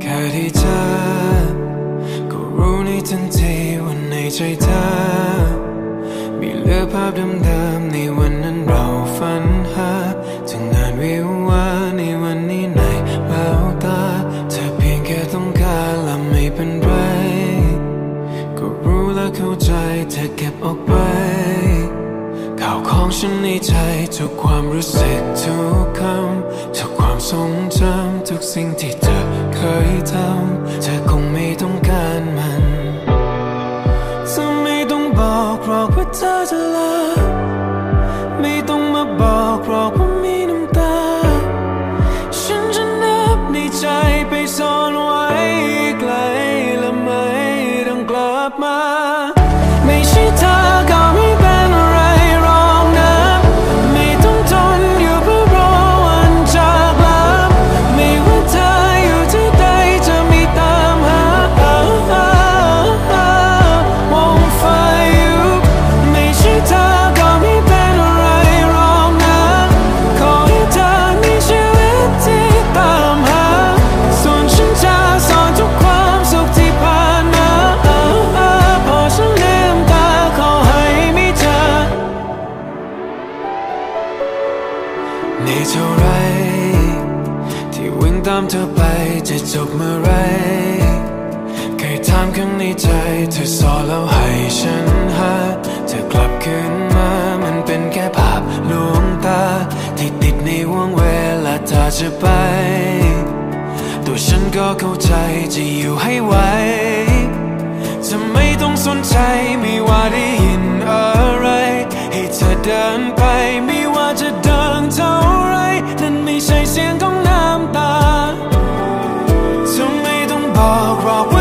แค่ที่เจอก็รู้ในทันทีว่าในใจเธอ มีเลือภาพดิๆในวันนั้นเราฝันหาถึงงานวิวาในวันนี้ในแววตา เธอเพียงแค่ต้องการและไม่เป็นไร ก็รู้และเข้าใจเธอเก็บออกไป ข่าวของฉันในใจทุกความรู้สึกทุกคำทุกความทรงจำทุกสิ่งที่เธอเคยทำเธอคงไม่ต้องการมันเธอไม่ต้องบอกหรอกว่าเธอจะลา ท่าไรที่วิ่งตามเธอไปจะจบเมื่อไรใครถามคำในใจเธอสอแล้วให้ฉันหาเธอกลับคืนมามันเป็นแค่ภาพลวงตา ที่ติดในวงเวลาเธอจะไป ตัวฉันก็เข้าใจจะอยู่ให้ไหวจะไม่ต้องสนใจไม่ว่าได้ยินอะไร ให้เธอเดินไปไม่ว่าจะเดินเท่า 那没谁牵动你的眼，就不用再说了。